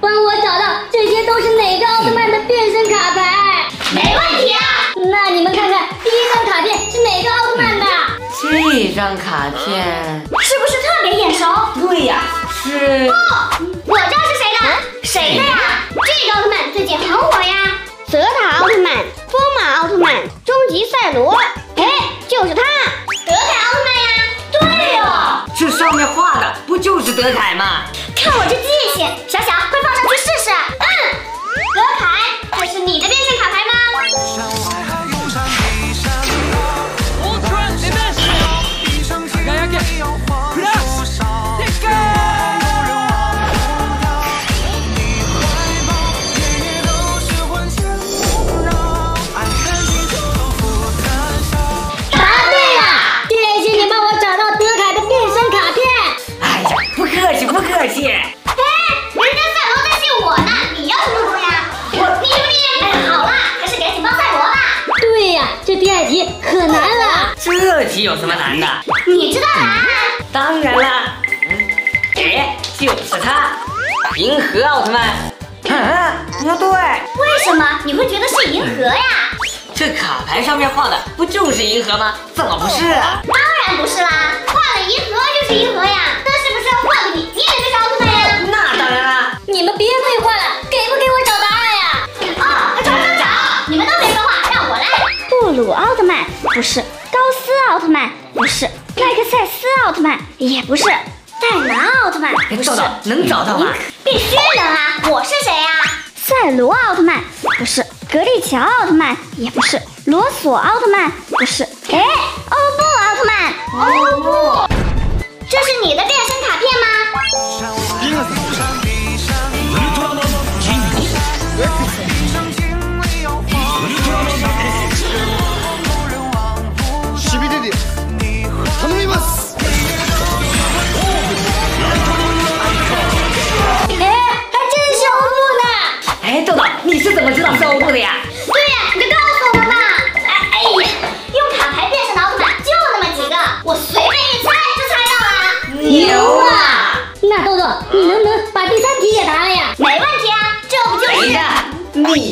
帮我找到这些都是哪个奥特曼的变身卡牌。没问题啊。那你们看看第一张卡片是哪个奥特曼的？这张卡片是不是特别眼熟？对呀，是。不，我知道是谁的。谁的呀？这个奥特曼最近很火呀。泽塔奥特曼、风马奥特曼、终极赛罗，这上面画的不就是德凯吗？看我这记性，小小快放上去试试。嗯，德凯，这是你的变题有什么难的？你知道答案？当然啦，嗯，哎，就是他，银河奥特曼。嗯，不对，为什么你会觉得是银河呀？这卡牌上面画的不就是银河吗？怎么不是啊？当然不是啦，画了银河就是银河呀。那是不是画个你，你也是奥特曼呀？那当然啦。你们别废话了，给不给我找答案呀？哦，找找找，你们都没说话，让我来。布鲁奥特曼不是，奥特曼不是，麦克赛斯奥特曼也不是，戴拿奥特曼不是。找，到能找到吗？必须能啊！我是谁呀？赛罗奥特曼不是，格丽乔奥特曼也不是，罗索奥特曼不是，哎，欧布奥特曼，欧布，这是你的变身卡片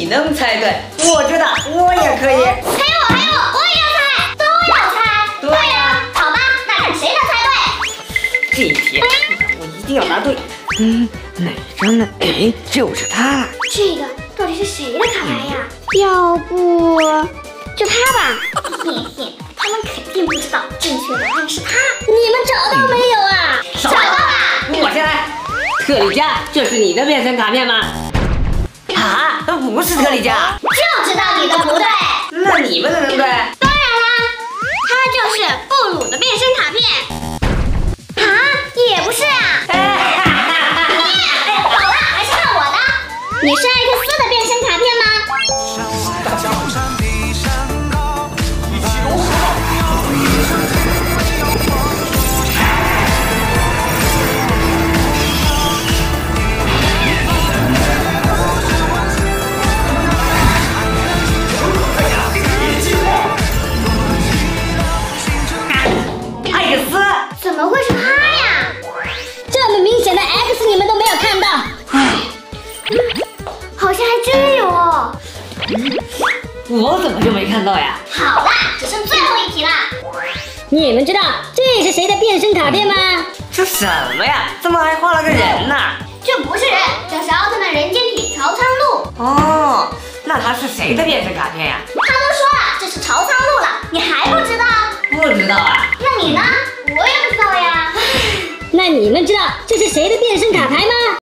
你能猜对，我觉得我也可以。还有我，还有我，我也要猜，都要猜。对呀，好吧，那看谁能猜对。这一题我一定要答对。嗯，哪张呢？哎，就是它。这个到底是谁的卡牌呀？要不就他吧。嘿嘿，他们肯定不知道正确答案是他。你们找到没有啊？找到了。我先来。特里迦，这是你的变身卡片吗？啊，不是特里迦。就知道你的不对。那你们的能对？当然啦，它就是布鲁的变身卡片。啊，也不是啊。哎哈哈哈哈哎，好了，还是看我的。你是还真有哦。我怎么就没看到呀？好啦，只剩最后一题啦。你们知道这是谁的变身卡片吗？这什么呀？怎么还画了个人呢？这不是人，这是奥特曼人间体曹苍鹭。哦，那他是谁的变身卡片呀？他都说了，这是曹苍鹭了，你还不知道？不知道啊。那你呢？我也不知道呀。那你们知道这是谁的变身卡牌吗？